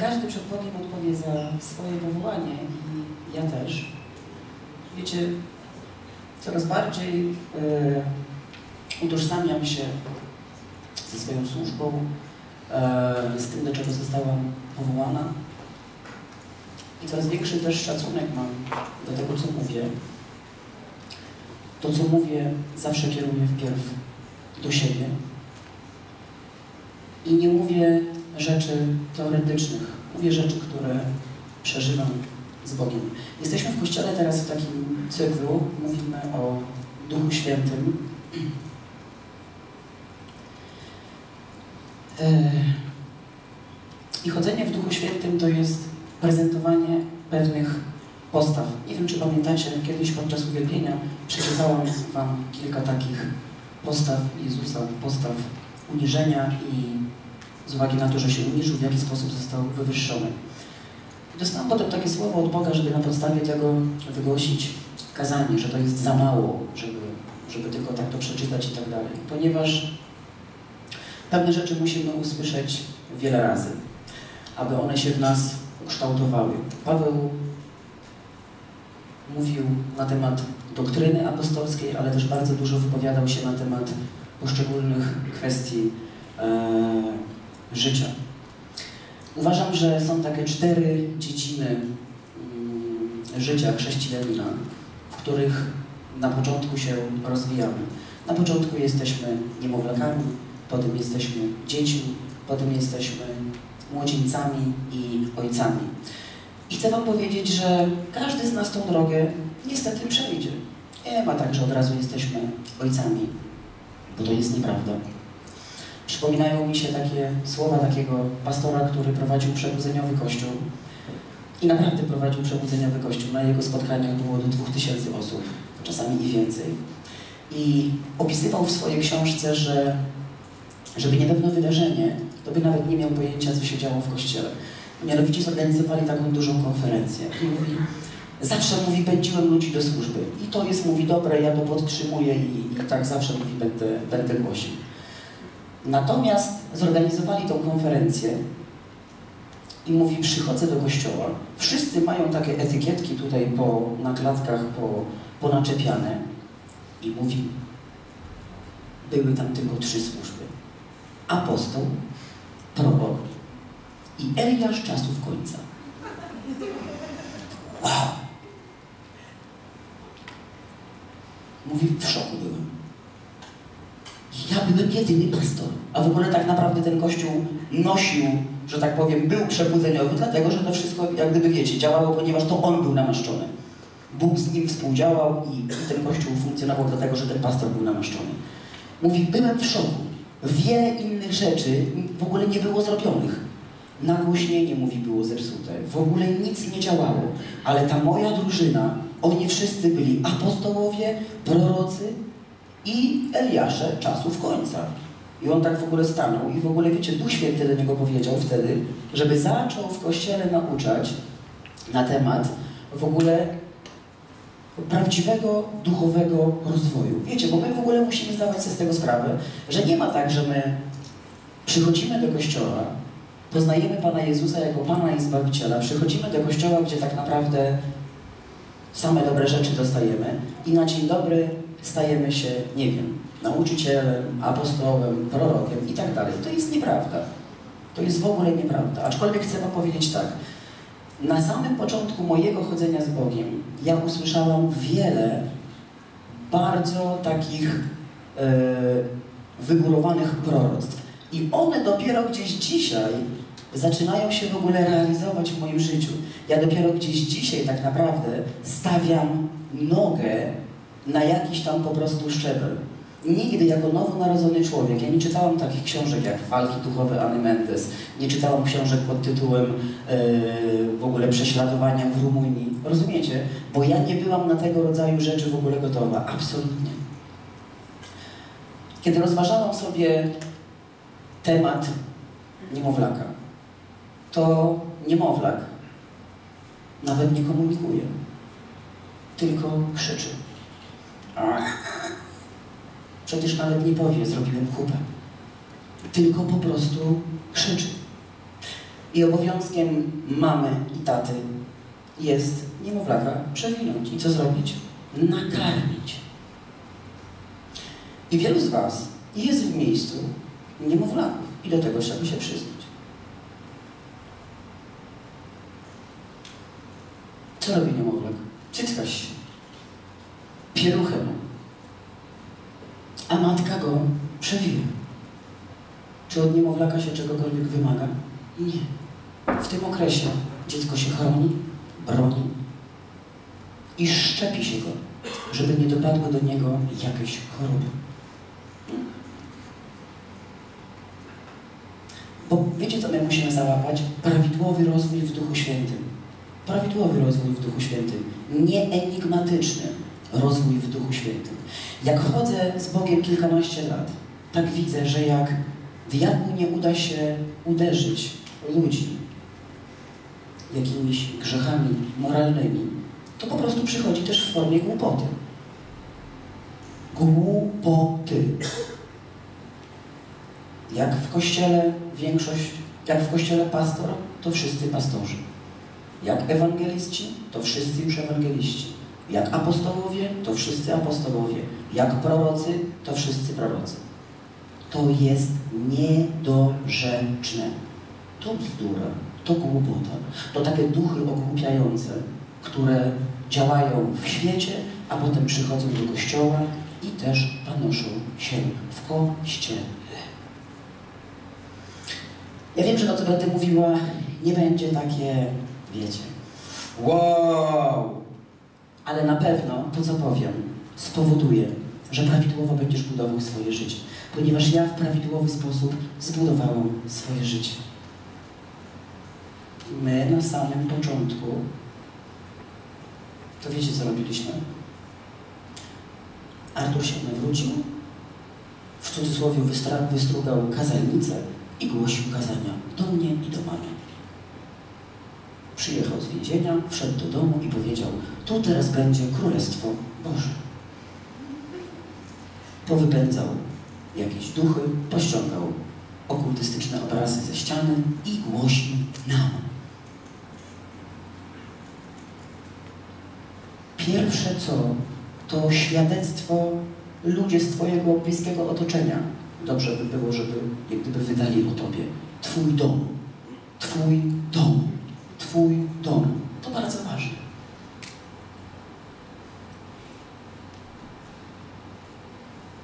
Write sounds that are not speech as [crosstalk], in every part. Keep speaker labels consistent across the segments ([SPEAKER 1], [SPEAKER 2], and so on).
[SPEAKER 1] Każdy przed Bogiem odpowie za swoje powołanie i ja też. Wiecie, coraz bardziej e, utożsamiam się ze swoją służbą, e, z tym, do czego zostałam powołana. I coraz większy też szacunek mam do tego, co mówię. To, co mówię, zawsze kieruję wpierw do siebie. I nie mówię rzeczy teoretycznych, mówię rzeczy, które przeżywam z Bogiem. Jesteśmy w Kościele teraz w takim cyklu, mówimy o Duchu Świętym. E, I chodzenie w Duchu Świętym to jest prezentowanie pewnych postaw. Nie wiem, czy pamiętacie, kiedyś podczas uwielbienia przeczytałam Wam kilka takich postaw Jezusa, postaw uniżenia i z uwagi na to, że się uniżył, w jaki sposób został wywyższony. Dostałam potem takie słowo od Boga, żeby na podstawie tego wygłosić kazanie, że to jest za mało, żeby, żeby tylko tak to przeczytać i tak dalej. Ponieważ pewne rzeczy musimy usłyszeć wiele razy, aby one się w nas ukształtowały. Paweł mówił na temat doktryny apostolskiej, ale też bardzo dużo wypowiadał się na temat poszczególnych kwestii e, życia. Uważam, że są takie cztery dziedziny mm, życia chrześcijanina, w których na początku się rozwijamy. Na początku jesteśmy niemowlakami, potem jesteśmy dziećmi, potem jesteśmy młodzieńcami i ojcami. I chcę Wam powiedzieć, że każdy z nas tą drogę niestety przejdzie. Nie ma tak, że od razu jesteśmy ojcami, bo to jest nieprawda. Przypominają mi się takie słowa takiego pastora, który prowadził przebudzeniowy kościół i naprawdę prowadził przebudzeniowy kościół. Na jego spotkaniach było do dwóch tysięcy osób, czasami i więcej. I opisywał w swojej książce, że żeby nie pewne wydarzenie, to by nawet nie miał pojęcia, co się działo w kościele. Mianowicie zorganizowali taką dużą konferencję. I mówi, zawsze mówi, pędziłem ludzi do służby. I to jest, mówi, dobre, ja to podtrzymuję i, i tak zawsze mówi, będę, będę głosił. Natomiast zorganizowali tą konferencję i mówi, przychodzę do kościoła, wszyscy mają takie etykietki tutaj po, na klatkach po, ponaczepiane i mówi, były tam tylko trzy służby. Apostoł, prorok i Eliasz czasów końca. Wow! Mówi, w szoku byłem. Ja byłem jedyny pastor. A w ogóle tak naprawdę ten kościół nosił, że tak powiem, był przebudzeniowy, dlatego że to wszystko, jak gdyby wiecie, działało, ponieważ to on był namaszczony. Bóg z nim współdziałał i, i ten kościół funkcjonował dlatego, że ten pastor był namaszczony. Mówi, byłem w szoku. Wiele innych rzeczy w ogóle nie było zrobionych. Nagłośnienie, mówi, było zepsute. W ogóle nic nie działało. Ale ta moja drużyna, oni wszyscy byli apostołowie, prorocy, i Eliasze czasów końca. I on tak w ogóle stanął i w ogóle, wiecie, Duch Święty do niego powiedział wtedy, żeby zaczął w Kościele nauczać na temat w ogóle prawdziwego, duchowego rozwoju. Wiecie, bo my w ogóle musimy zdawać sobie z tego sprawę, że nie ma tak, że my przychodzimy do Kościoła, poznajemy Pana Jezusa jako Pana i Zbawiciela, przychodzimy do Kościoła, gdzie tak naprawdę same dobre rzeczy dostajemy i na dzień dobry stajemy się, nie wiem, nauczycielem, apostołem, prorokiem i tak dalej. To jest nieprawda. To jest w ogóle nieprawda. Aczkolwiek chcę Wam powiedzieć tak. Na samym początku mojego chodzenia z Bogiem ja usłyszałam wiele bardzo takich e, wygórowanych proroctw. I one dopiero gdzieś dzisiaj zaczynają się w ogóle realizować w moim życiu. Ja dopiero gdzieś dzisiaj tak naprawdę stawiam nogę na jakiś tam po prostu szczebel. Nigdy jako nowonarodzony człowiek, ja nie czytałam takich książek jak Walki duchowe Anny Mendes, nie czytałam książek pod tytułem yy, w ogóle prześladowania w Rumunii. Rozumiecie? Bo ja nie byłam na tego rodzaju rzeczy w ogóle gotowa. Absolutnie. Kiedy rozważałam sobie temat niemowlaka, to niemowlak nawet nie komunikuje, tylko krzyczy. Przecież nawet nie powie, zrobiłem kupę. Tylko po prostu krzyczy. I obowiązkiem mamy i taty jest niemowlaka przewinąć. I co zrobić? Nakarmić. I wielu z Was jest w miejscu niemowlaków. I do tego trzeba się przyznać. Co robi niemowlak? Cycka się. Pieluchę ma. A matka go przewija. Czy od niemowlaka się czegokolwiek wymaga? Nie. W tym okresie dziecko się chroni, broni i szczepi się go, żeby nie dopadły do niego jakieś choroby. Bo wiecie, co my musimy załapać? Prawidłowy rozwój w Duchu Świętym. Prawidłowy rozwój w Duchu Świętym. Nie enigmatyczny rozwój w Duchu Świętym. Jak chodzę z Bogiem kilkanaście lat, tak widzę, że jak diabłu nie uda się uderzyć ludzi jakimiś grzechami moralnymi, to po prostu przychodzi też w formie głupoty. Głupoty. Jak w kościele większość, jak w kościele pastor, to wszyscy pastorzy. Jak ewangeliści, to wszyscy już ewangeliści. Jak apostołowie, to wszyscy apostołowie. Jak prorocy, to wszyscy prorocy. To jest niedorzeczne. To bzdura, to głupota. To takie duchy ogłupiające, które działają w świecie, a potem przychodzą do kościoła i też panoszą się w kościele. Ja wiem, że to, co będę mówiła, nie będzie takie, wiecie, wow, ale na pewno to, co powiem, spowoduje, że prawidłowo będziesz budował swoje życie, ponieważ ja w prawidłowy sposób zbudowałam swoje życie. My na samym początku, to wiecie, co robiliśmy? Artur się nawrócił, w cudzysłowie wystrugał kazalnicę i głosił kazania do mnie i do mamy. Przyjechał z więzienia, wszedł do domu i powiedział, tu teraz będzie Królestwo Boże. Powypędzał jakieś duchy, pościągał okultystyczne obrazy ze ściany i głosił nam. Pierwsze co, to świadectwo ludzie z Twojego bliskiego otoczenia. Dobrze by było, żeby jak gdyby wydali o Tobie. Twój dom. Twój dom. Twój dom. To bardzo ważne.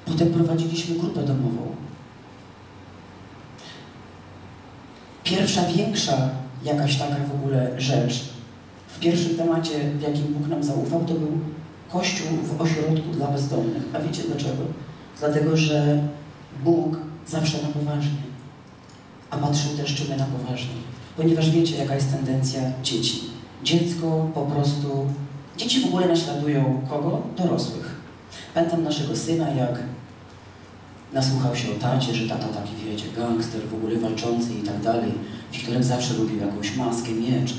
[SPEAKER 1] Potem prowadziliśmy grupę domową. Pierwsza, większa jakaś taka w ogóle rzecz w pierwszym temacie, w jakim Bóg nam zaufał, to był Kościół w ośrodku dla bezdomnych. A wiecie dlaczego? Dlatego, że Bóg zawsze na poważnie, a patrzył też, czy my na poważnie. Ponieważ wiecie, jaka jest tendencja dzieci. Dziecko po prostu... Dzieci w ogóle naśladują kogo? Dorosłych. Pamiętam naszego syna, jak nasłuchał się o tacie, że tata taki, wiecie, gangster, w ogóle walczący i tak dalej. Wiktorek zawsze lubił jakąś maskę, miecz.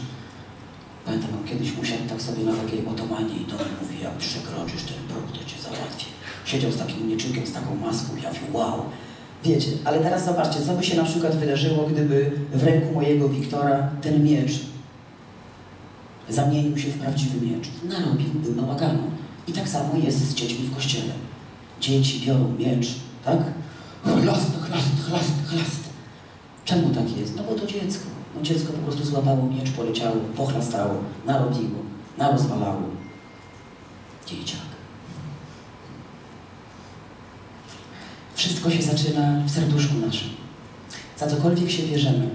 [SPEAKER 1] Pamiętam, jak kiedyś usiadł tak sobie na takiej otomanie i to mi mówi, jak przekroczysz ten próg, to cię załatwię. Siedział z takim mieczykiem, z taką maską, ja mówię, wow. Wiecie, ale teraz zobaczcie, co by się na przykład wydarzyło, gdyby w ręku mojego Wiktora ten miecz zamienił się w prawdziwy miecz. Narobiłby bałaganu. I tak samo jest z dziećmi w kościele. Dzieci biorą miecz, tak? Chlast, chlast, chlast, chlast. Czemu tak jest? No bo to dziecko. No dziecko po prostu złapało miecz, poleciało, pochlastało, narobiło, narozwalało. Dzieciak. Wszystko się zaczyna w serduszku naszym. Za cokolwiek się bierzemy,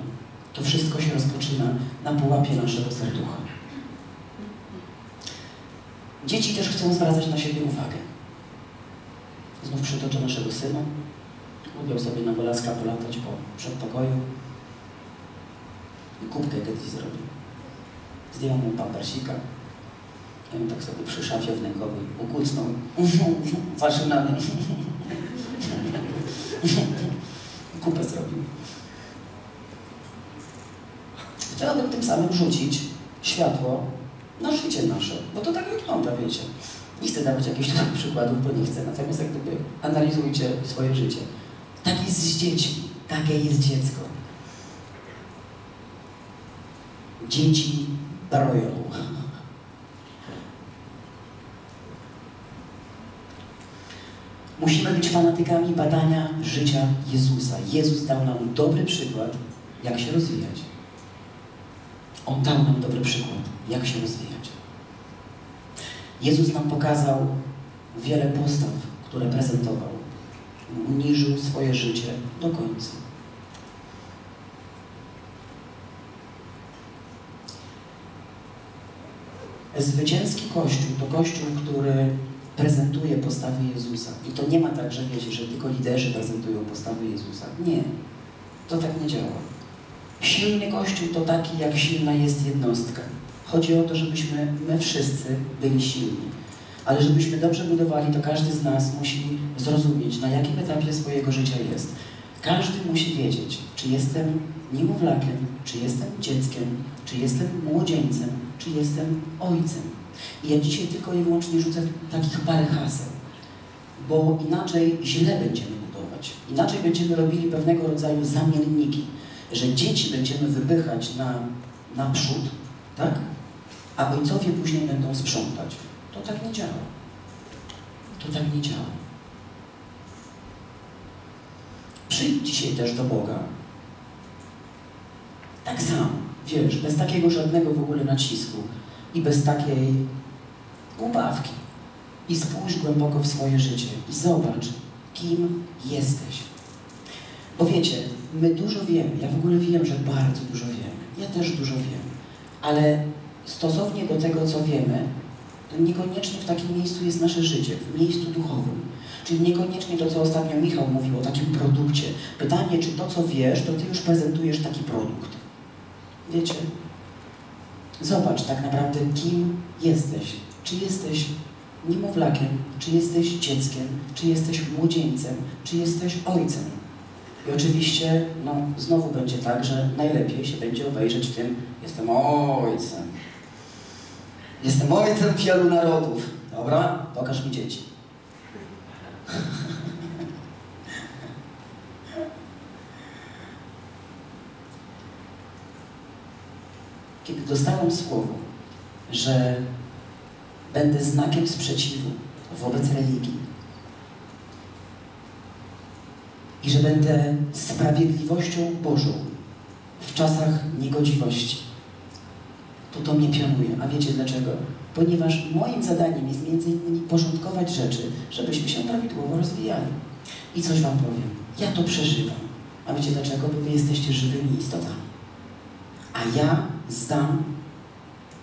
[SPEAKER 1] to wszystko się rozpoczyna na pułapie naszego serducha. Dzieci też chcą zwracać na siebie uwagę. Znów przytoczę naszego syna. Lubiał sobie na golaska polatać po przedpokoju. I kubkę kiedyś zrobił. Zdjął mu pampersika. On tak sobie przy szafie wnękowej ukucnął warzynami. [laughs] [laughs] Kupę zrobił. Chciałabym tym samym rzucić światło na życie nasze, bo to tak wygląda, wiecie. Nie chcę dawać jakichś przykładów, bo nie chcę, natomiast jak gdyby analizujcie swoje życie. Tak jest z dziećmi, takie jest dziecko. dzieci royal. Musimy być fanatykami badania życia Jezusa. Jezus dał nam dobry przykład, jak się rozwijać. On dał nam dobry przykład, jak się rozwijać. Jezus nam pokazał wiele postaw, które prezentował. Uniżył swoje życie do końca. Zwycięski Kościół to Kościół, który prezentuje postawy Jezusa. I to nie ma tak, że wiecie, że tylko liderzy prezentują postawy Jezusa. Nie. To tak nie działa. Silny Kościół to taki, jak silna jest jednostka. Chodzi o to, żebyśmy my wszyscy byli silni. Ale żebyśmy dobrze budowali, to każdy z nas musi zrozumieć, na jakim etapie swojego życia jest. Każdy musi wiedzieć, czy jestem niemowlakiem, czy jestem dzieckiem, czy jestem młodzieńcem, czy jestem ojcem. I ja dzisiaj tylko i wyłącznie rzucę takich parę haseł, bo inaczej źle będziemy budować. Inaczej będziemy robili pewnego rodzaju zamienniki, że dzieci będziemy wypychać na, naprzód, tak? A ojcowie później będą sprzątać. To tak nie działa. To tak nie działa. Przyjdź dzisiaj też do Boga. Tak samo, wiesz, bez takiego żadnego w ogóle nacisku i bez takiej ubawki. I spójrz głęboko w swoje życie i zobacz, kim jesteś. Bo wiecie, my dużo wiemy, ja w ogóle wiem, że bardzo dużo wiemy. Ja też dużo wiem. Ale stosownie do tego, co wiemy, to niekoniecznie w takim miejscu jest nasze życie, w miejscu duchowym. Czyli niekoniecznie to, co ostatnio Michał mówił o takim produkcie. Pytanie, czy to, co wiesz, to ty już prezentujesz taki produkt. Wiecie? Zobacz tak naprawdę, kim jesteś. Czy jesteś niemowlakiem, czy jesteś dzieckiem, czy jesteś młodzieńcem, czy jesteś ojcem. I oczywiście, no, znowu będzie tak, że najlepiej się będzie obejrzeć tym, jestem ojcem. Jestem ojcem wielu narodów. Dobra? Pokaż mi dzieci. [laughs] Kiedy dostałem słowo, że będę znakiem sprzeciwu wobec religii i że będę sprawiedliwością Bożą w czasach niegodziwości, to to mnie pionuje. A wiecie dlaczego? Ponieważ moim zadaniem jest między innymi porządkować rzeczy, żebyśmy się prawidłowo rozwijali. I coś Wam powiem. Ja to przeżywam. A wiecie dlaczego? Bo Wy jesteście żywymi istotami. A ja zdam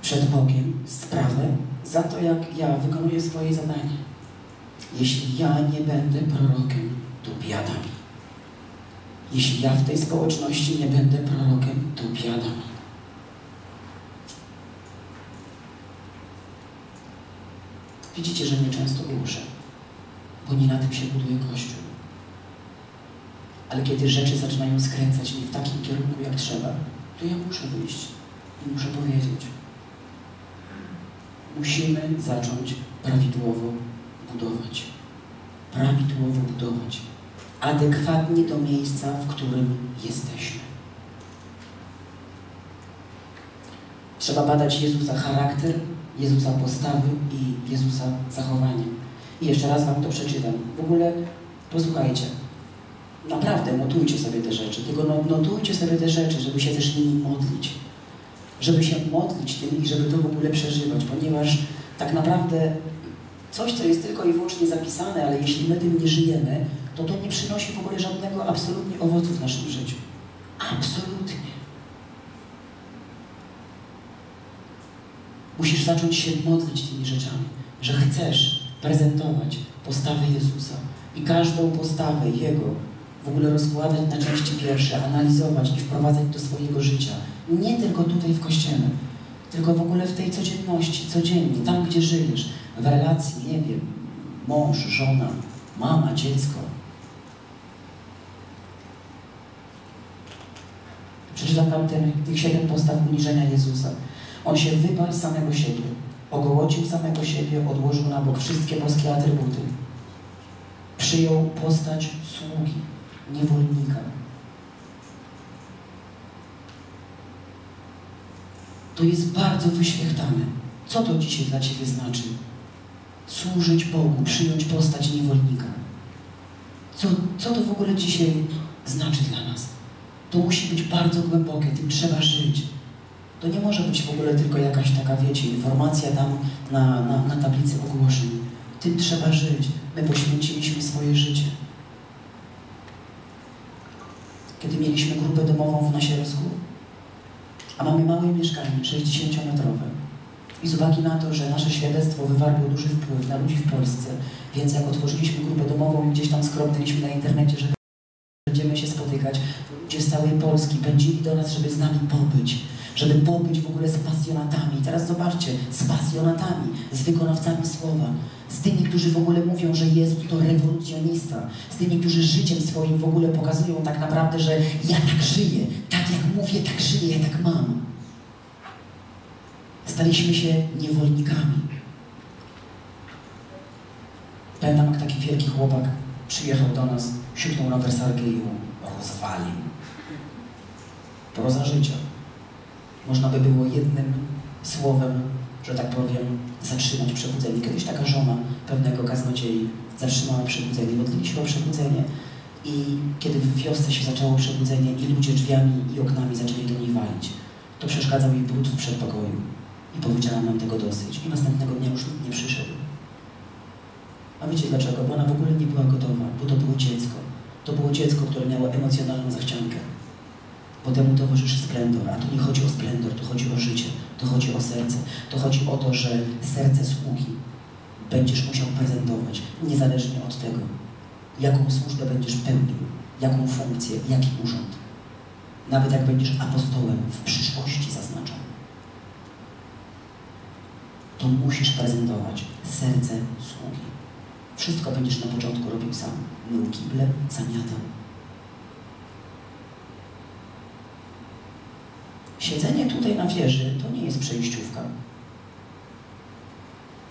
[SPEAKER 1] przed Bogiem sprawę za to, jak ja wykonuję swoje zadanie. Jeśli ja nie będę prorokiem, to biada mi. Jeśli ja w tej społeczności nie będę prorokiem, to biada mi. Widzicie, że mnie często głuszę, bo nie na tym się buduje Kościół. Ale kiedy rzeczy zaczynają skręcać mnie w takim kierunku, jak trzeba, to ja muszę wyjść i muszę powiedzieć. Musimy zacząć prawidłowo budować. Prawidłowo budować. Adekwatnie do miejsca, w którym jesteśmy. Trzeba badać Jezusa charakter, Jezusa postawy i Jezusa zachowanie. I jeszcze raz Wam to przeczytam. W ogóle posłuchajcie. Naprawdę notujcie sobie te rzeczy, tylko no, notujcie sobie te rzeczy, żeby się też nimi modlić. Żeby się modlić tym i żeby to w ogóle przeżywać, ponieważ tak naprawdę coś, co jest tylko i wyłącznie zapisane, ale jeśli my tym nie żyjemy, to to nie przynosi w ogóle żadnego absolutnie owocu w naszym życiu. Absolutnie. Musisz zacząć się modlić tymi rzeczami, że chcesz prezentować postawę Jezusa i każdą postawę Jego w ogóle rozkładać na części pierwsze, analizować i wprowadzać do swojego życia. Nie tylko tutaj w Kościele, tylko w ogóle w tej codzienności, codziennie, tam gdzie żyjesz, w relacji, nie wiem, mąż, żona, mama, dziecko. Przeczytam Wam ten, tych siedem postaw uniżenia Jezusa. On się wyparł samego siebie, ogołocił samego siebie, odłożył na bok wszystkie boskie atrybuty. Przyjął postać sługi, niewolnika. To jest bardzo wyświechtane. Co to dzisiaj dla Ciebie znaczy? Służyć Bogu, przyjąć postać niewolnika. Co, co to w ogóle dzisiaj znaczy dla nas? To musi być bardzo głębokie, tym trzeba żyć. To nie może być w ogóle tylko jakaś taka, wiecie, informacja tam na, na, na tablicy ogłoszeń. Tym trzeba żyć. My poświęciliśmy swoje życie. Kiedy mieliśmy grupę domową w Nasiersku, a mamy małe mieszkanie, 60-metrowe. I z uwagi na to, że nasze świadectwo wywarło duży wpływ na ludzi w Polsce, więc jak otworzyliśmy grupę domową i gdzieś tam skrobnęliśmy na internecie, że będziemy się spotykać, ludzie z całej Polski pędzili do nas, żeby z nami pobyć, żeby pobyć w ogóle z pasjonatami. Teraz zobaczcie, z pasjonatami, z wykonawcami słowa, z tymi, którzy w ogóle mówią, że Jezus to rewolucjonista, z tymi, którzy życiem swoim w ogóle pokazują tak naprawdę, że ja tak żyję, tak jak mówię, tak żyję, ja tak mam. Staliśmy się niewolnikami. Pamiętam, jak taki wielki chłopak przyjechał do nas, siuknął na wersalkę i ją rozwalił. Proza życia. Można by było jednym słowem, że tak powiem, zatrzymać przebudzenie. Kiedyś taka żona pewnego kaznodziei zatrzymała przebudzenie. Modliliśmy o przebudzenie i kiedy w wiosce się zaczęło przebudzenie i ludzie drzwiami i oknami zaczęli do niej walić, to przeszkadzał jej brud w przedpokoju. I powiedziała nam tego dosyć. I następnego dnia już nikt nie przyszedł. A wiecie dlaczego? Bo ona w ogóle nie była gotowa, bo to było dziecko. To było dziecko, które miało emocjonalną zachciankę. Bo temu towarzyszy splendor, a tu nie chodzi o splendor, tu chodzi o życie, to chodzi o serce. To chodzi o to, że serce sługi będziesz musiał prezentować, niezależnie od tego, jaką służbę będziesz pełnił, jaką funkcję, jaki urząd. Nawet jak będziesz apostołem w przyszłości, zaznaczam to musisz prezentować serce sługi. Wszystko będziesz na początku robił sam. Mył kible, zamiatał. Siedzenie tutaj na wieży to nie jest przejściówka.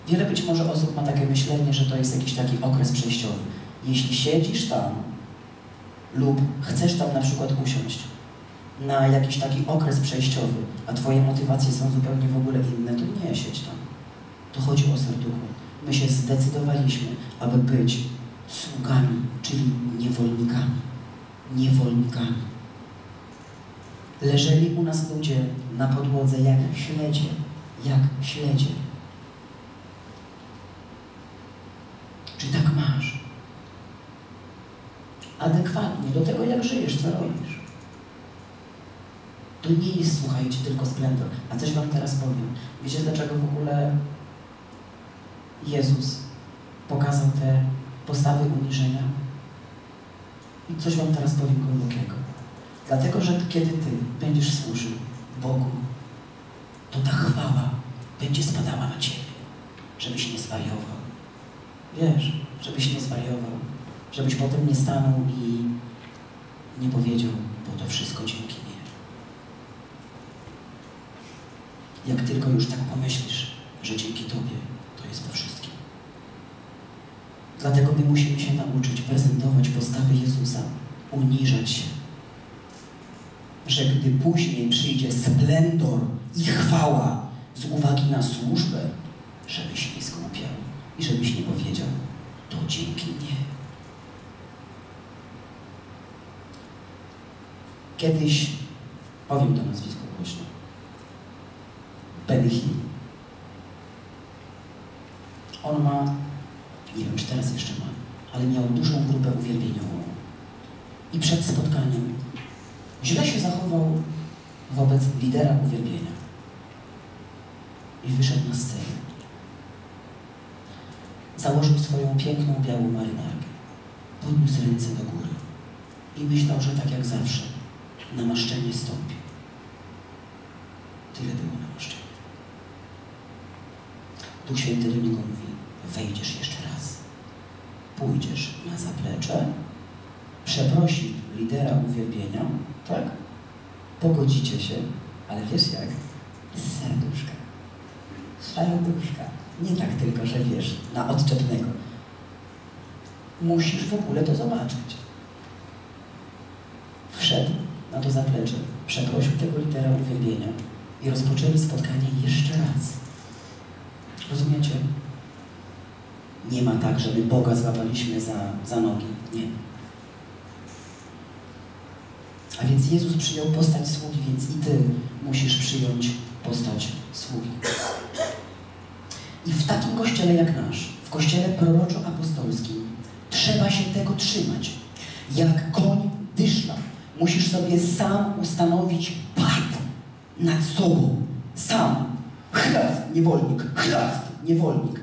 [SPEAKER 1] Wiele być może osób ma takie myślenie, że to jest jakiś taki okres przejściowy. Jeśli siedzisz tam lub chcesz tam na przykład usiąść na jakiś taki okres przejściowy, a Twoje motywacje są zupełnie w ogóle inne, to nie siedź tam. To chodzi o serducho. My się zdecydowaliśmy, aby być sługami, czyli niewolnikami. Niewolnikami. Leżeli u nas ludzie na podłodze jak śledzie, jak śledzie. Czy tak masz? Adekwatnie do tego, jak żyjesz, co robisz. To nie jest, słuchajcie, tylko splendor. A coś Wam teraz powiem. Wiecie, dlaczego w ogóle Jezus pokazał te postawy uniżenia? I coś Wam teraz powiem głębokiego. Dlatego, że kiedy Ty będziesz służył Bogu, to ta chwała będzie spadała na Ciebie, żebyś nie zwariował. Wiesz, żebyś nie zwariował, żebyś potem nie stanął i nie powiedział, bo to wszystko dzięki mnie. Jak tylko już tak pomyślisz, że dzięki Tobie, to jest po wszystkim. Dlatego my musimy się nauczyć prezentować postawy Jezusa, uniżać się. Że gdy później przyjdzie splendor i chwała z uwagi na służbę, żebyś nie zgłupiał i żebyś nie powiedział, to dzięki mnie. Kiedyś, powiem to nazwisko głośno, Benny Hill. On ma, nie wiem czy teraz jeszcze ma, ale miał dużą grupę uwielbieniową. I przed spotkaniem źle się zachował wobec lidera uwielbienia. I wyszedł na scenę. Założył swoją piękną białą marynarkę. Podniósł ręce do góry. I myślał, że tak jak zawsze namaszczenie stąpi. Tyle było namaszczenia. Duch Święty do niego mówi, wejdziesz jeszcze raz. Pójdziesz na zaplecze, przeprosi lidera uwielbienia, tak? Pogodzicie się, ale wiesz jak? Z serduszka. Serduszka. Nie tak tylko, że wiesz, na odczepnego. Musisz w ogóle to zobaczyć. Wszedł na to zaplecze, przeprosił tego lidera uwielbienia i rozpoczęli spotkanie jeszcze raz. Rozumiecie? Nie ma tak, że my Boga złapaliśmy za, za nogi. Nie. A więc Jezus przyjął postać sługi, więc i Ty musisz przyjąć postać sługi. I w takim kościele jak nasz, w kościele proroczo-apostolskim, trzeba się tego trzymać. Jak koń dyszla, musisz sobie sam ustanowić pad nad sobą. Sam. Chlast, niewolnik. Chlast, niewolnik.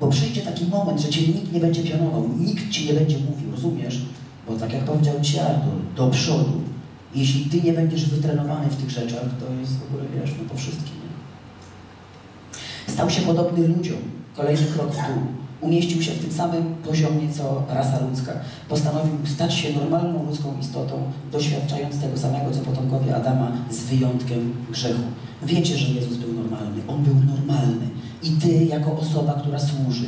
[SPEAKER 1] Bo przyjdzie taki moment, że cię nikt nie będzie pionował, nikt ci nie będzie mówił, rozumiesz? Bo tak jak powiedział ci Artur, do przodu. Jeśli ty nie będziesz wytrenowany w tych rzeczach, to jest w ogóle, wiesz, no po wszystkim. Nie? Stał się podobny ludziom. Kolejny krok w dół. Umieścił się w tym samym poziomie, co rasa ludzka. Postanowił stać się normalną ludzką istotą, doświadczając tego samego, co potomkowie Adama, z wyjątkiem grzechu. Wiecie, że Jezus był normalny. On był normalny. I ty, jako osoba, która służy,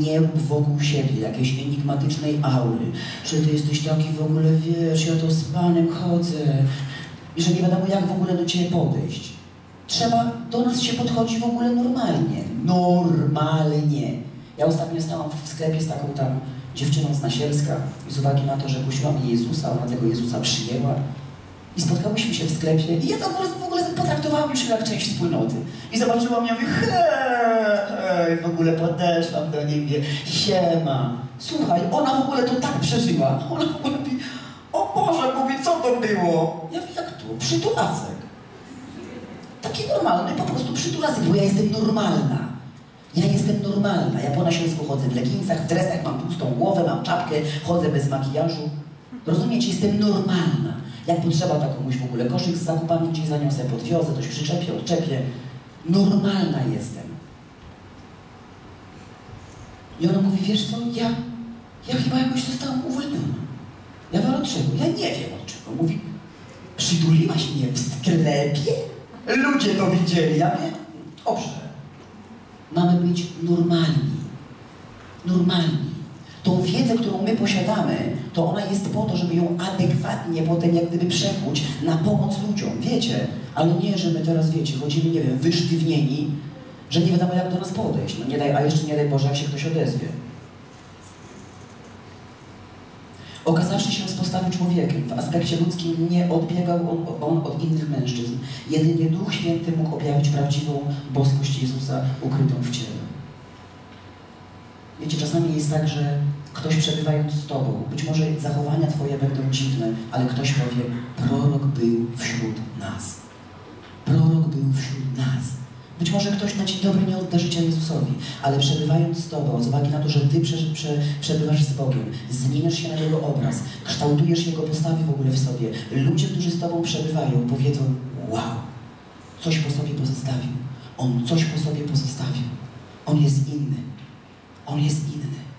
[SPEAKER 1] nie rób wokół siebie jakiejś enigmatycznej aury, że ty jesteś taki w ogóle, wiesz, ja to z Panem chodzę i że nie wiadomo, jak w ogóle do ciebie podejść. Trzeba, do nas się podchodzi w ogóle normalnie. Normalnie. Ja ostatnio stałam w sklepie z taką tam dziewczyną z Nasielska i z uwagi na to, że głosiła mi Jezusa, ona tego Jezusa przyjęła, i spotkałyśmy się w sklepie i ja to w ogóle potraktowałam już jak część wspólnoty. I zobaczyłam ją i hej, w ogóle podeszłam do niej mówię, siema. Słuchaj, ona w ogóle to tak przeżyła. Ona w ogóle mówi, o Boże, mówi, co to było? Ja mówię, jak to? Przytulasek. Taki normalny, po prostu przytulasek, bo ja jestem normalna. Ja jestem normalna. Ja po nasielsku chodzę w leginsach, w dresach, mam pustą głowę, mam czapkę, chodzę bez makijażu. Rozumiecie? Jestem normalna. Jak potrzeba, to komuś w ogóle koszyk z zakupami gdzieś zaniosę, podwiozę, coś przyczepię, odczepię. Normalna jestem. I ona mówi, wiesz co, ja, ja chyba jakoś zostałam uwolniona. Ja wiem od czego? Ja nie wiem od czego. Mówi, przytuliłaś mnie w sklepie? Ludzie to widzieli. Ja wiem, dobrze. Mamy być normalni. Normalni tą wiedzę, którą my posiadamy, to ona jest po to, żeby ją adekwatnie potem jak gdyby przekuć na pomoc ludziom, wiecie? Ale nie, że my teraz, wiecie, chodzimy, nie wiem, wysztywnieni, że nie wiadomo jak do nas podejść. No nie daj, a jeszcze nie daj Boże, jak się ktoś odezwie. Okazawszy się z postawy człowiekiem, w aspekcie ludzkim nie odbiegał on, on, od innych mężczyzn. Jedynie Duch Święty mógł objawić prawdziwą boskość Jezusa ukrytą w ciele. Wiecie, czasami jest tak, że ktoś przebywając z Tobą, być może zachowania Twoje będą dziwne, ale ktoś powie, prorok był wśród nas. Prorok był wśród nas. Być może ktoś na Dzień Dobry nie odda życia Jezusowi, ale przebywając z Tobą, z uwagi na to, że Ty prze, prze, przebywasz z Bogiem, zmieniasz się na Jego obraz, kształtujesz Jego postawy w ogóle w sobie, ludzie, którzy z Tobą przebywają, powiedzą, wow, coś po sobie pozostawił. On coś po sobie pozostawił. On jest inny. On jest inny.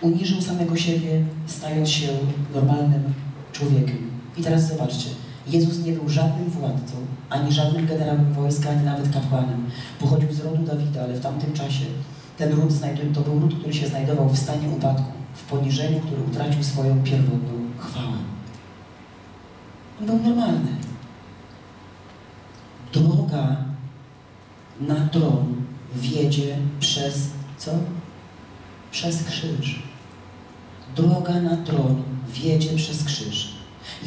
[SPEAKER 1] Uniżył samego siebie, stając się normalnym człowiekiem. I teraz zobaczcie, Jezus nie był żadnym władcą, ani żadnym generałem wojska, ani nawet kapłanem. Pochodził z rodu Dawida, ale w tamtym czasie ten ród to był ród, który się znajdował w stanie upadku, w poniżeniu, który utracił swoją pierwotną chwałę. On był normalny. Droga na tron wiedzie przez co? Przez krzyż. Droga na tron wiedzie przez krzyż.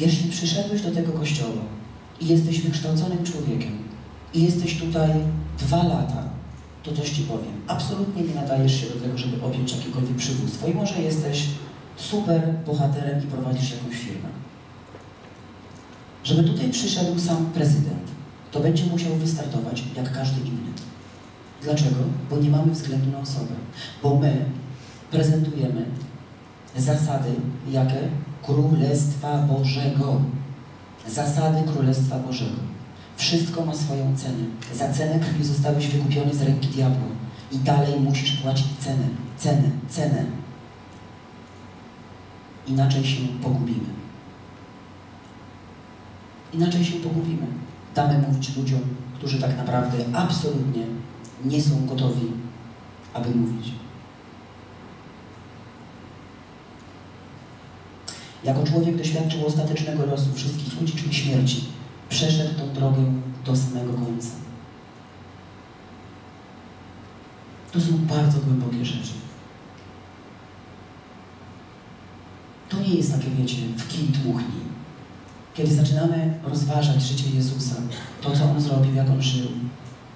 [SPEAKER 1] Jeśli przyszedłeś do tego kościoła i jesteś wykształconym człowiekiem i jesteś tutaj dwa lata, to coś Ci powiem. Absolutnie nie nadajesz się do tego, żeby objąć jakiekolwiek przywództwo i może jesteś super bohaterem i prowadzisz jakąś firmę. Żeby tutaj przyszedł sam prezydent, to będzie musiał wystartować jak każdy inny. Dlaczego? Bo nie mamy względu na osobę. Bo my prezentujemy zasady, jakie? Królestwa Bożego. Zasady Królestwa Bożego. Wszystko ma swoją cenę. Za cenę krwi zostałeś wykupiony z ręki diabła. I dalej musisz płacić cenę, cenę, cenę. Inaczej się pogubimy. Inaczej się pogubimy. Damy mówić ludziom, którzy tak naprawdę absolutnie nie są gotowi, aby mówić. Jako człowiek doświadczył ostatecznego losu wszystkich ludzi, czyli śmierci. Przeszedł tą drogę do samego końca. To są bardzo głębokie rzeczy. To nie jest takie, wiecie, w kij dmuchnij. Kiedy zaczynamy rozważać życie Jezusa, to co On zrobił, jak On żył,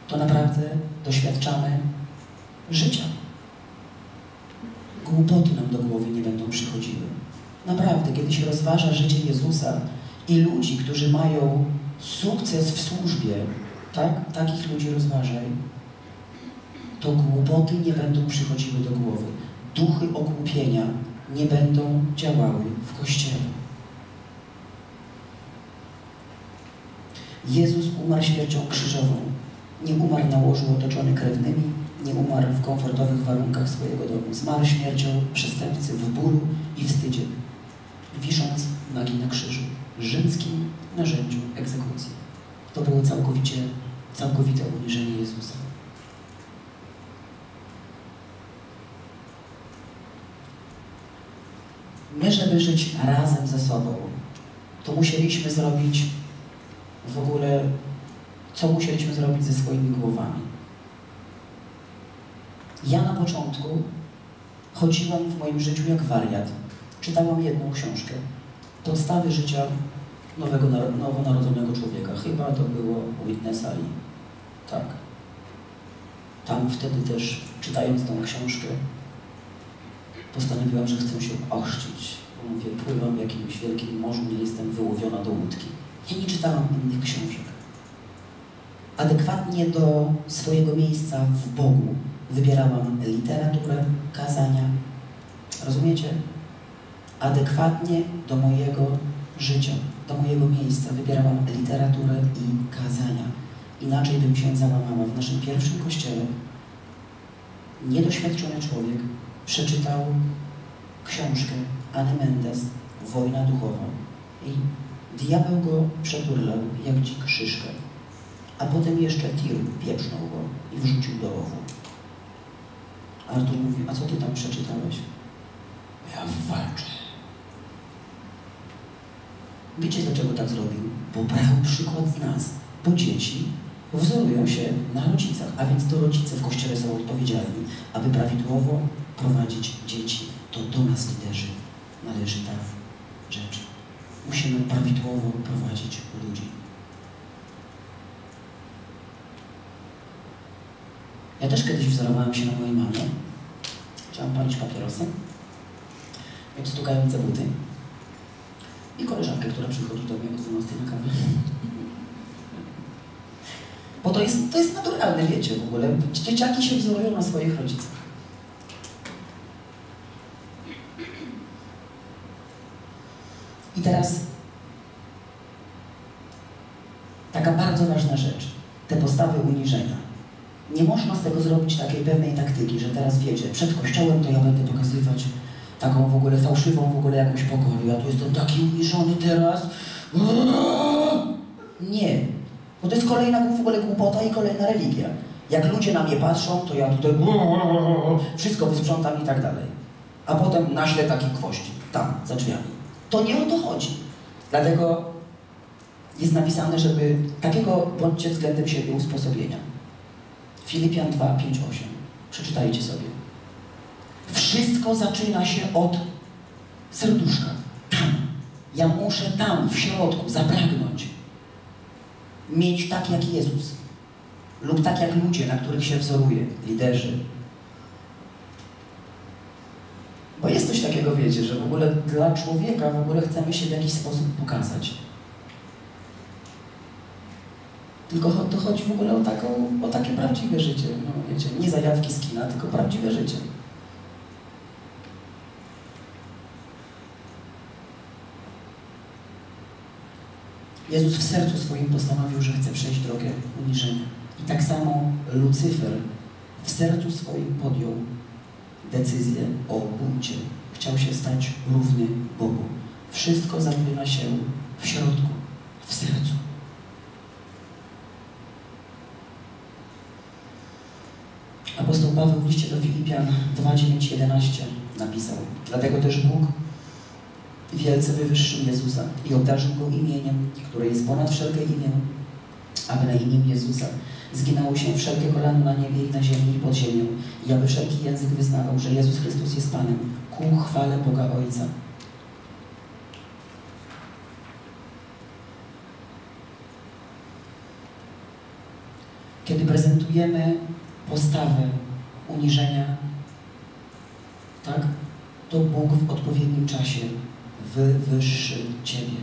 [SPEAKER 1] to naprawdę doświadczamy życia. Głupoty nam do głowy nie będą przychodziły. Naprawdę, kiedy się rozważa życie Jezusa i ludzi, którzy mają sukces w służbie, tak? Takich ludzi rozważaj, to głupoty nie będą przychodziły do głowy. Duchy ogłupienia nie będą działały w Kościele. Jezus umarł śmiercią krzyżową. Nie umarł na łożu otoczony krewnymi, nie umarł w komfortowych warunkach swojego domu. Zmarł śmiercią przestępcy w bólu i wstydzie, wisząc nagi na krzyżu, rzymskim narzędziu egzekucji. To było całkowicie, całkowite uniżenie Jezusa. My, żeby żyć razem ze sobą, to musieliśmy zrobić w ogóle, co musieliśmy zrobić ze swoimi głowami. Ja na początku chodziłam w moim życiu jak wariat. Czytałam jedną książkę. Podstawy życia nowego, nowonarodzonego człowieka. Chyba to było Witnessa i tak. Tam wtedy też, czytając tą książkę, postanowiłam, że chcę się ochrzcić. Mówię, pływam w jakimś wielkim morzu, nie jestem wyłowiona do łódki. Ja nie czytałam innych książek. Adekwatnie do swojego miejsca w Bogu wybierałam literaturę, kazania. Rozumiecie? Adekwatnie do mojego życia, do mojego miejsca wybierałam literaturę i kazania. Inaczej bym się załamała. W naszym pierwszym kościele niedoświadczony człowiek przeczytał książkę Anny Mendes Wojna duchowa i diabeł go przeturlał jak dzik a potem jeszcze tir pieprznął go i wrzucił do rowu. Artur mówi, a co ty tam przeczytałeś? Ja walczę. Wiecie dlaczego tak zrobił? Bo brał przykład z nas, bo dzieci wzorują się na rodzicach, a więc to rodzice w Kościele są odpowiedzialni, aby prawidłowo prowadzić dzieci. To do nas liderzy należy ta rzecz. Musimy prawidłowo prowadzić ludzi. Ja też kiedyś wzorowałem się na mojej mamie. Chciałam palić papierosy, więc stukające buty. I koleżankę, która przychodzi do mnie o 12 na kawę. Bo to jest, to jest naturalne, wiecie, w ogóle. Dzieciaki się wzorują na swoich rodzicach. I teraz taka bardzo ważna rzecz. Te postawy uniżenia. Nie można z tego zrobić takiej pewnej taktyki, że teraz wiecie, przed kościołem to ja będę pokazywać taką w ogóle fałszywą w ogóle jakąś pokorę. Ja tu jestem taki uniżony teraz. Nie. Bo to jest kolejna w ogóle głupota i kolejna religia. Jak ludzie na mnie patrzą, to ja tutaj wszystko wysprzątam i tak dalej. A potem naślę taki gwoźdź tam, za drzwiami. To nie o to chodzi. Dlatego jest napisane, żeby takiego bądźcie względem siebie usposobienia. Filipian 2, 5, 8. Przeczytajcie sobie. Wszystko zaczyna się od serduszka. Tam. Ja muszę tam, w środku, zapragnąć. Mieć tak jak Jezus. Lub tak jak ludzie, na których się wzoruje, liderzy. Bo jest coś takiego, wiecie, że w ogóle dla człowieka w ogóle chcemy się w jakiś sposób pokazać. Tylko to chodzi w ogóle o, taką, o takie prawdziwe życie. No, wiecie, nie zajawki z kina, tylko prawdziwe życie. Jezus w sercu swoim postanowił, że chce przejść drogę uniżenia. I tak samo Lucyfer w sercu swoim podjął decyzję o buncie. Chciał się stać równy Bogu. Wszystko zaczyna się w środku, w sercu. Apostoł Paweł w liście do Filipian 2, 9, 11 napisał. Dlatego też Bóg wielce wywyższył Jezusa i obdarzył Go imieniem, które jest ponad wszelkie imię, aby na imię Jezusa zginało się wszelkie kolano na niebie i na ziemi i pod ziemią i aby wszelki język wyznawał, że Jezus Chrystus jest Panem, ku chwale Boga Ojca. Kiedy prezentujemy postawę uniżenia, tak, to Bóg w odpowiednim czasie wywyższy Ciebie.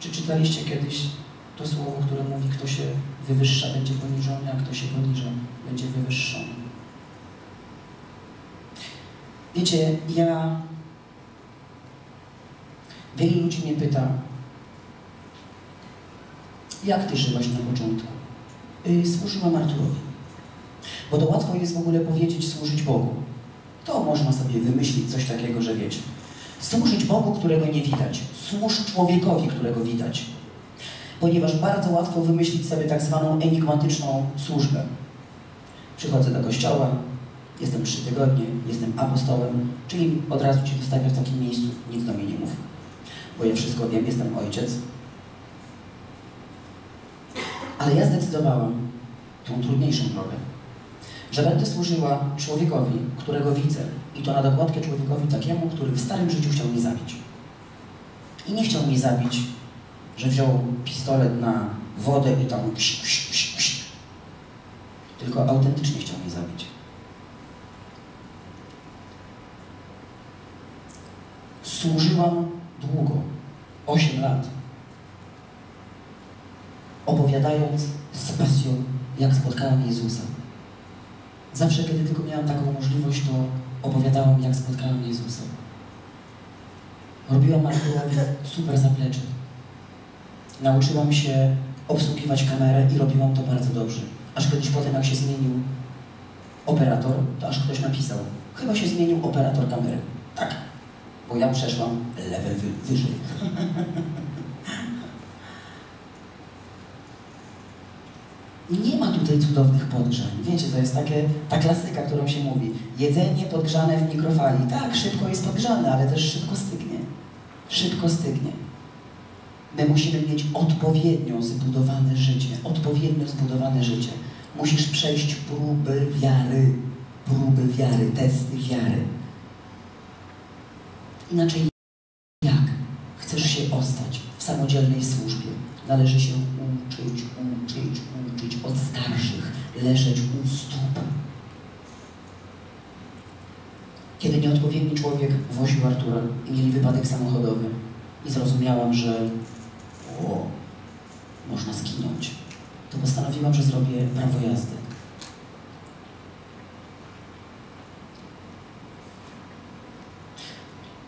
[SPEAKER 1] Czy czytaliście kiedyś to słowo, które mówi, kto się wywyższa, będzie poniżony, a kto się poniża, będzie wywyższony? Wiecie, ja... Wielu ludzi mnie pyta, jak Ty żyłaś na początku? Yy, służyłam Arturowi. Bo to łatwo jest w ogóle powiedzieć służyć Bogu. To można sobie wymyślić coś takiego, że wiecie. Służyć Bogu, którego nie widać. Służ człowiekowi, którego widać. Ponieważ bardzo łatwo wymyślić sobie tak zwaną enigmatyczną służbę. Przychodzę do kościoła, jestem trzy tygodnie, jestem apostołem, czyli od razu Ci wystawia w takim miejscu, nic do mnie nie mów. Bo ja wszystko wiem, jestem ojciec. Ale ja zdecydowałam tą trudniejszą drogę że będę służyła człowiekowi, którego widzę i to na dokładkę człowiekowi takiemu, który w starym życiu chciał mnie zabić. I nie chciał mnie zabić, że wziął pistolet na wodę i tam psz, psz, psz, psz. tylko autentycznie chciał mnie zabić. Służyłam długo, 8 lat, opowiadając z pasją, jak spotkałam Jezusa. Zawsze, kiedy tylko miałam taką możliwość, to opowiadałam, jak spotkałam Jezusa. Robiłam Markułowi super zaplecze. Nauczyłam się obsługiwać kamerę i robiłam to bardzo dobrze. Aż kiedyś potem, jak się zmienił operator, to aż ktoś napisał, chyba się zmienił operator kamery. Tak, bo ja przeszłam level wy wyżej. [laughs] nie tutaj cudownych podgrzeń. Wiecie, to jest takie, ta klasyka, którą się mówi. Jedzenie podgrzane w mikrofali. Tak, szybko jest podgrzane, ale też szybko stygnie. Szybko stygnie. My musimy mieć odpowiednio zbudowane życie. Odpowiednio zbudowane życie. Musisz przejść próby wiary. Próby wiary, testy wiary. Inaczej jak chcesz się ostać w samodzielnej służbie? Należy się uczyć, uczyć, uczyć od starszych, leżeć u stóp. Kiedy nieodpowiedni człowiek woził Artura i mieli wypadek samochodowy i zrozumiałam, że o, można zginąć, to postanowiłam, że zrobię prawo jazdy.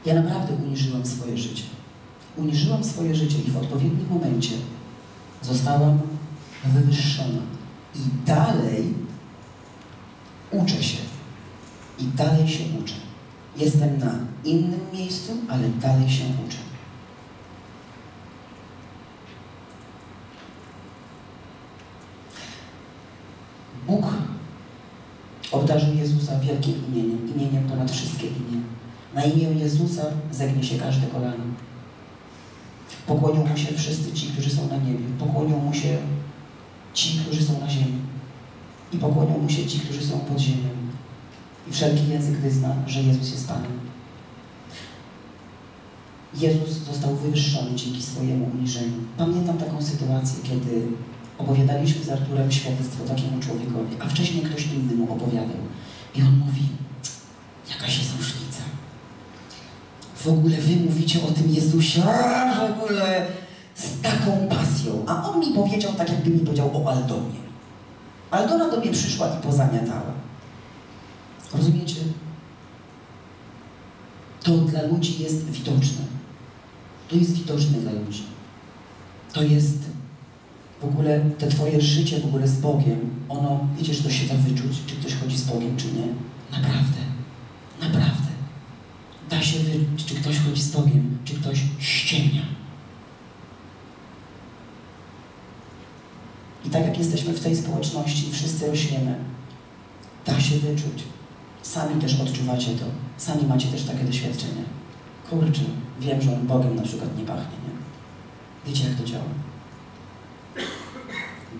[SPEAKER 1] Ja naprawdę uniżyłam swoje życie uniżyłam swoje życie i w odpowiednim momencie zostałam wywyższona. I dalej uczę się. I dalej się uczę. Jestem na innym miejscu, ale dalej się uczę. Bóg obdarzył Jezusa wielkim imieniem, imieniem ponad wszystkie imię. Na imię Jezusa zegnie się każde kolano. Pokłonią mu się wszyscy ci, którzy są na niebie. Pokłonią mu się ci, którzy są na ziemi. I pokłonią mu się ci, którzy są pod ziemią. I wszelki język wyzna, że Jezus jest Panem. Jezus został wywyższony dzięki swojemu uniżeniu. Pamiętam taką sytuację, kiedy opowiadaliśmy z Arturem świadectwo takiemu człowiekowi, a wcześniej ktoś inny mu opowiadał. I on mówi, jakaś jest w ogóle wy mówicie o tym Jezusie w ogóle z taką pasją. A on mi powiedział tak, jakby mi powiedział o Aldonie. Aldona do mnie przyszła i pozamiatała. Rozumiecie? To dla ludzi jest widoczne. To jest widoczne dla ludzi. To jest w ogóle te twoje życie w ogóle z Bogiem. Ono, wiecie, że to się da wyczuć, czy ktoś chodzi z Bogiem, czy nie. Naprawdę. Naprawdę da się wyliczyć, czy ktoś chodzi z Bogiem, czy ktoś ściemnia. I tak jak jesteśmy w tej społeczności wszyscy rośniemy, da się wyczuć. Sami też odczuwacie to. Sami macie też takie doświadczenia. kurczę, wiem, że on Bogiem na przykład nie pachnie, nie? Wiecie, jak to działa?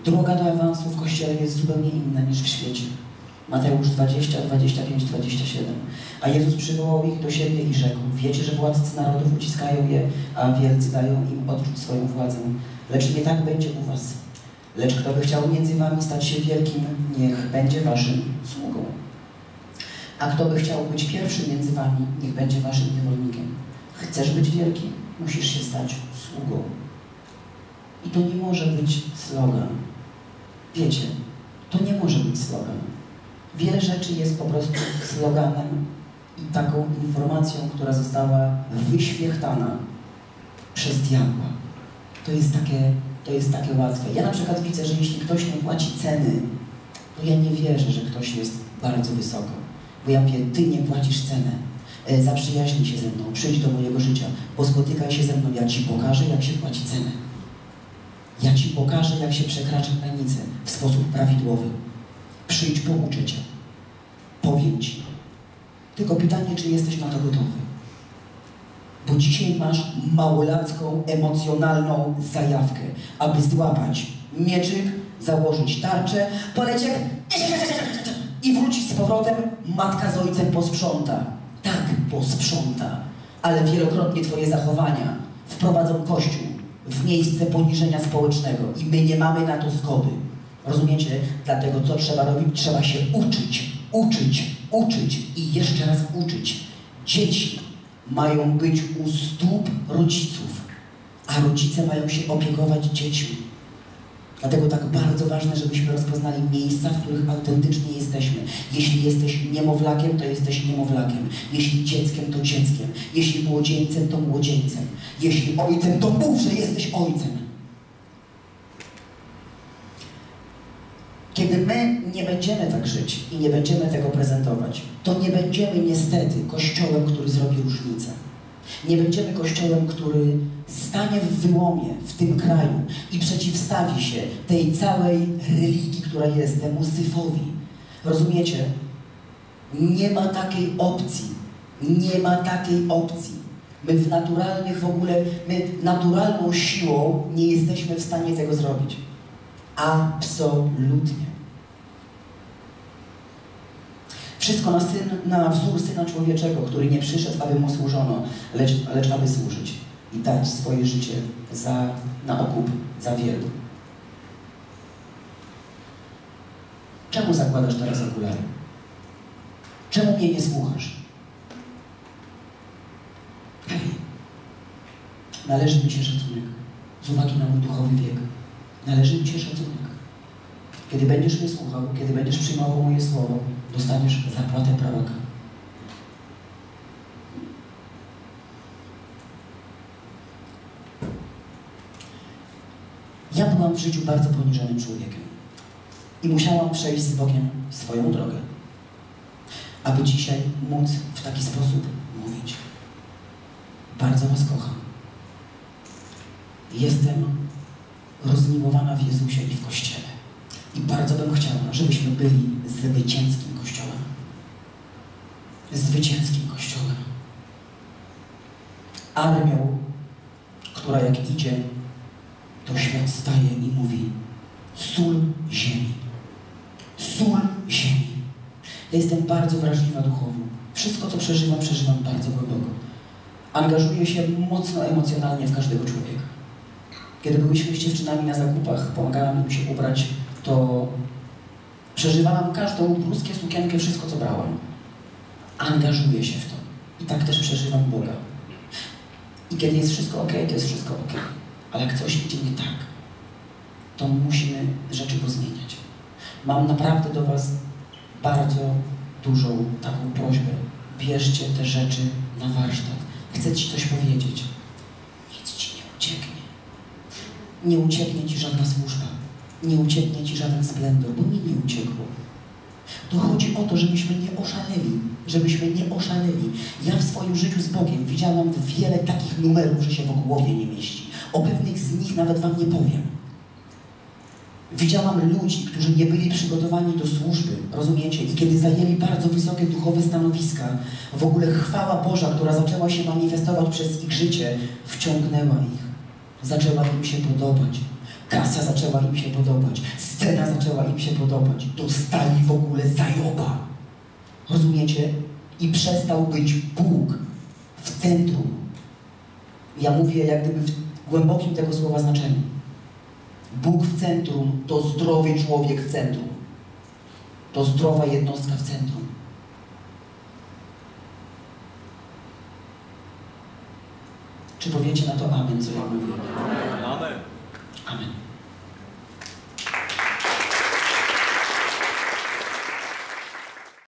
[SPEAKER 1] Droga do awansu w Kościele jest zupełnie inna niż w świecie. Mateusz 20, 25, 27. A Jezus przywołał ich do siebie i rzekł, wiecie, że władcy narodów uciskają je, a wielcy dają im odczuć swoją władzę. Lecz nie tak będzie u was. Lecz kto by chciał między wami stać się wielkim, niech będzie waszym sługą. A kto by chciał być pierwszy między wami, niech będzie waszym niewolnikiem. Chcesz być wielki, musisz się stać sługą. I to nie może być slogan. Wiecie, to nie może być slogan. Wiele rzeczy jest po prostu sloganem i taką informacją, która została wyświechtana przez diabła. To jest takie, to jest takie łatwe. Ja na przykład widzę, że jeśli ktoś nie płaci ceny, to ja nie wierzę, że ktoś jest bardzo wysoko. Bo ja mówię, ty nie płacisz cenę. E, zaprzyjaźnij się ze mną, przyjdź do mojego życia, pospotykaj się ze mną, ja ci pokażę, jak się płaci cenę. Ja ci pokażę, jak się przekracza granicę w sposób prawidłowy. Przyjdź, pouczę cię. Powiem ci. Tylko pytanie, czy jesteś na to gotowy? Bo dzisiaj masz małolacką, emocjonalną zajawkę, aby złapać mieczyk, założyć tarczę, polecieć i wrócić z powrotem, matka z ojcem posprząta. Tak, posprząta. Ale wielokrotnie Twoje zachowania wprowadzą Kościół w miejsce poniżenia społecznego i my nie mamy na to zgody. Rozumiecie? Dlatego co trzeba robić? Trzeba się uczyć, uczyć, uczyć i jeszcze raz uczyć. Dzieci mają być u stóp rodziców, a rodzice mają się opiekować dziećmi. Dlatego tak bardzo ważne, żebyśmy rozpoznali miejsca, w których autentycznie jesteśmy. Jeśli jesteś niemowlakiem, to jesteś niemowlakiem. Jeśli dzieckiem, to dzieckiem. Jeśli młodzieńcem, to młodzieńcem. Jeśli ojcem, to mów, że jesteś ojcem. Kiedy my nie będziemy tak żyć i nie będziemy tego prezentować, to nie będziemy niestety kościołem, który zrobi różnicę. Nie będziemy kościołem, który stanie w wyłomie w tym kraju i przeciwstawi się tej całej religii, która jest, temu syfowi. Rozumiecie? Nie ma takiej opcji. Nie ma takiej opcji. My w naturalnych w ogóle, my naturalną siłą nie jesteśmy w stanie tego zrobić. Absolutnie. Wszystko na, syn, na wzór Syna Człowieczego, który nie przyszedł, aby Mu służono, lecz, lecz aby służyć i dać swoje życie za, na okup za wielu. Czemu zakładasz teraz okulary? Czemu mnie nie słuchasz? Należy mi się szacunek z uwagi na mój duchowy wiek. Należy mi się szacunek. Kiedy będziesz mnie słuchał, kiedy będziesz przyjmował moje słowo, dostaniesz zapłatę proroka. Ja byłam w życiu bardzo poniżonym człowiekiem i musiałam przejść z Bogiem swoją drogę, aby dzisiaj móc w taki sposób mówić. Bardzo Was kocham. Jestem rozmiłowana w Jezusie i w Kościele. I bardzo bym chciała, żebyśmy byli zwycięskim Kościołem. Zwycięskim Kościołem. Armią, która jak idzie, to świat staje i mówi sól ziemi. Sól ziemi. Ja jestem bardzo wrażliwa duchowo. Wszystko, co przeżywam, przeżywam bardzo głęboko. Angażuję się mocno emocjonalnie w każdego człowieka. Kiedy byliśmy z dziewczynami na zakupach, pomagałam im się ubrać, to przeżywałam każdą bluzkę, sukienkę, wszystko, co brałam. Angażuję się w to. I tak też przeżywam Boga. I kiedy jest wszystko ok, to jest wszystko ok. Ale jak coś idzie nie tak, to musimy rzeczy pozmieniać. Mam naprawdę do Was bardzo dużą taką prośbę. Bierzcie te rzeczy na warsztat. Chcę Ci coś powiedzieć. Nic Ci nie ucieknie. Nie ucieknie Ci żadna służba. Nie ucieknie Ci żaden splendor, bo mi nie uciekło. To chodzi o to, żebyśmy nie oszaleli, żebyśmy nie oszaleli. Ja w swoim życiu z Bogiem widziałam wiele takich numerów, że się w głowie nie mieści. O pewnych z nich nawet Wam nie powiem. Widziałam ludzi, którzy nie byli przygotowani do służby, rozumiecie? I kiedy zajęli bardzo wysokie duchowe stanowiska, w ogóle chwała Boża, która zaczęła się manifestować przez ich życie, wciągnęła ich. Zaczęła im się podobać. Kasa zaczęła im się podobać. Scena zaczęła im się podobać. Dostali w ogóle zajoba. Rozumiecie? I przestał być Bóg w centrum. Ja mówię jak gdyby w głębokim tego słowa znaczeniu. Bóg w centrum to zdrowy człowiek w centrum. To zdrowa jednostka w centrum. Czy powiecie na to amen, co ja mówię?
[SPEAKER 2] Amen.
[SPEAKER 1] Amen.